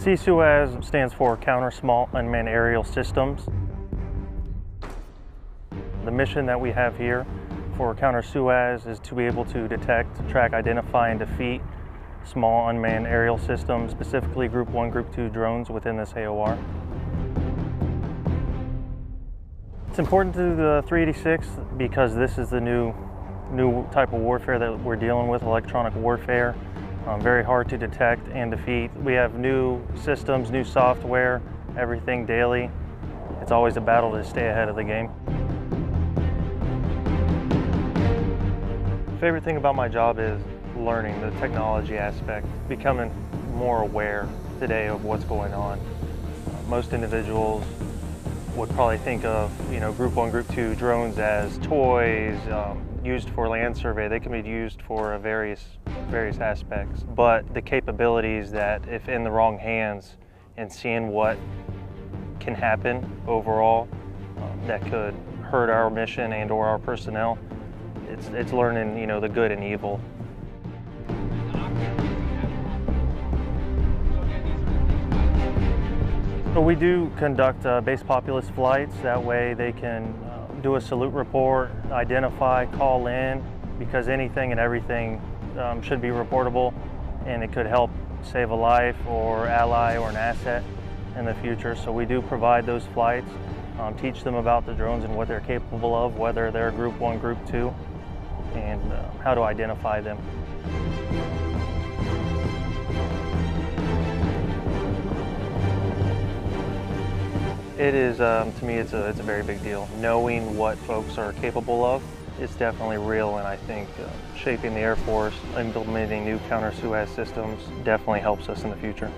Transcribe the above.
CSUAS stands for Counter Small Unmanned Aerial Systems. The mission that we have here for Counter SUAS is to be able to detect, track, identify, and defeat small unmanned aerial systems, specifically Group 1, Group 2 drones within this AOR. It's important to the 386 because this is the new, new type of warfare that we're dealing with, electronic warfare. Um, very hard to detect and defeat. We have new systems, new software, everything daily. It's always a battle to stay ahead of the game. Favorite thing about my job is learning the technology aspect, becoming more aware today of what's going on. Uh, most individuals would probably think of, you know, Group 1, Group 2 drones as toys, um, used for land survey. They can be used for various, various aspects. But the capabilities that, if in the wrong hands and seeing what can happen overall, um, that could hurt our mission and or our personnel, it's, it's learning, you know, the good and evil. So we do conduct uh, base populace flights. That way they can uh, do a salute report, identify, call in, because anything and everything um, should be reportable and it could help save a life or ally or an asset in the future. So we do provide those flights, um, teach them about the drones and what they're capable of, whether they're group one, group two, and uh, how to identify them. It is, um, to me, it's a, it's a very big deal. Knowing what folks are capable of is definitely real, and I think uh, shaping the Air Force, implementing new counter-SUAS systems definitely helps us in the future.